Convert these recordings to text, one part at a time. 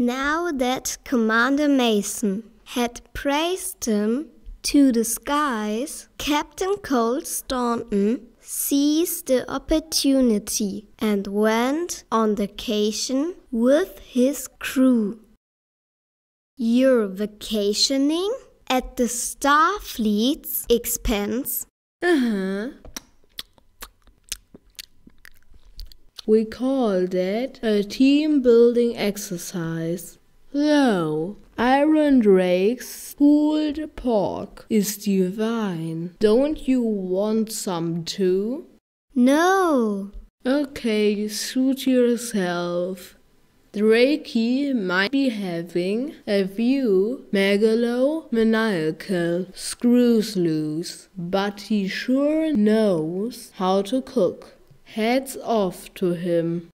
Now that Commander Mason had praised him to the skies, Captain Cole Staunton seized the opportunity and went on vacation with his crew. You're vacationing at the Starfleet's expense? Uh-huh. We call that a team building exercise. Lo, Iron Drake's pulled pork is divine. Don't you want some too? No. Okay, suit yourself. Drakey might be having a few megalomaniacal screws loose, but he sure knows how to cook. Hats off to him.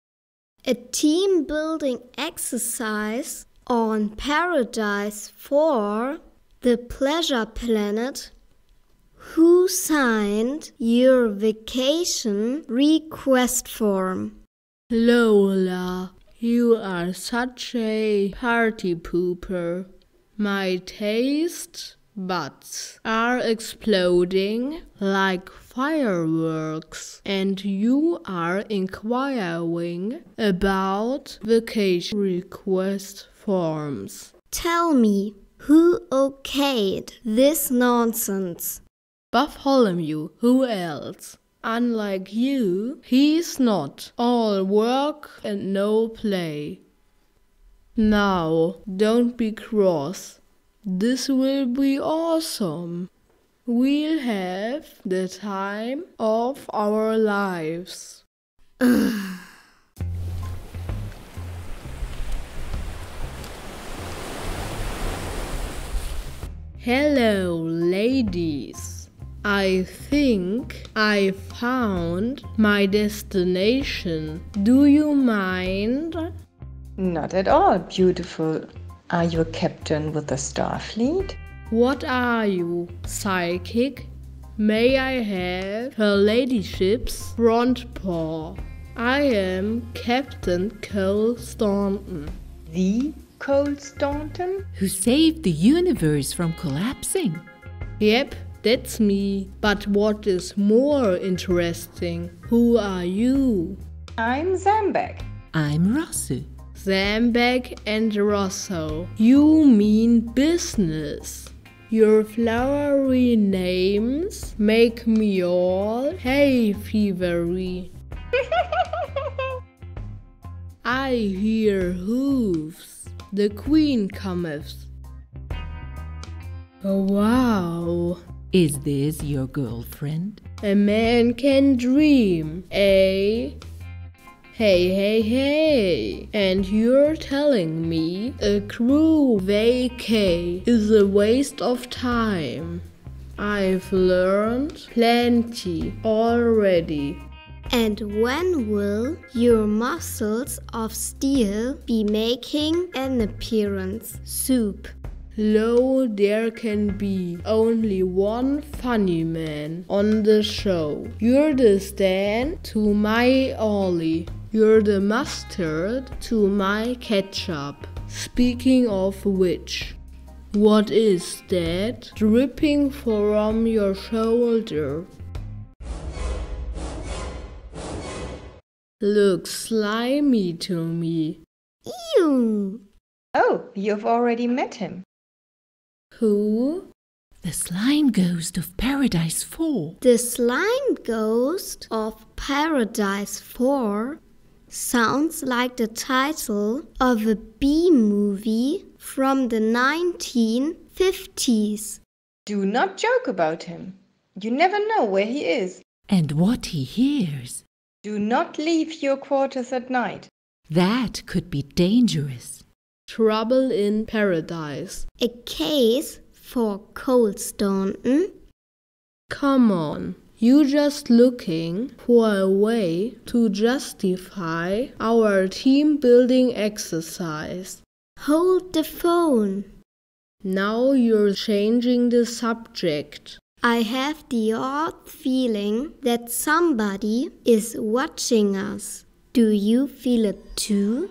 A team building exercise on Paradise 4, the Pleasure Planet. Who signed your vacation request form? Lola, you are such a party pooper. My taste buds are exploding like fireworks, and you are inquiring about vacation request forms. Tell me, who okayed this nonsense? Bartholomew, who else? Unlike you, he's not all work and no play. Now, don't be cross. This will be awesome. We'll have the time of our lives. Hello, ladies. I think I found my destination. Do you mind? Not at all, beautiful. Are you a captain with the Starfleet? What are you, psychic? May I have her ladyship's front paw? I am Captain Cole Staunton. The Cole Staunton? Who saved the universe from collapsing? Yep, that's me. But what is more interesting, who are you? I'm Zambak. I'm Rosu. Zambak and Rosso. You mean business. Your flowery names make me all hay fevery. I hear hooves. The queen cometh. Oh, wow. Is this your girlfriend? A man can dream, eh? Hey, hey, hey! And you're telling me a crew vacay is a waste of time. I've learned plenty already. And when will your muscles of steel be making an appearance? Soup. Lo, there can be only one funny man on the show. You're the Stan to my Ollie. You're the mustard to my ketchup. Speaking of which, what is that dripping from your shoulder? Looks slimy to me. Ew! Oh, you've already met him. Who? The slime ghost of Paradise 4. The slime ghost of Paradise 4 sounds like the title of a B movie from the 1950s. Do not joke about him. You never know where he is. And what he hears. Do not leave your quarters at night. That could be dangerous. Trouble in Paradise. A case for Cole Staunton. Hmm? Come on. You just looking for a way to justify our team building exercise. Hold the phone. Now you're changing the subject. I have the odd feeling that somebody is watching us. Do you feel it too?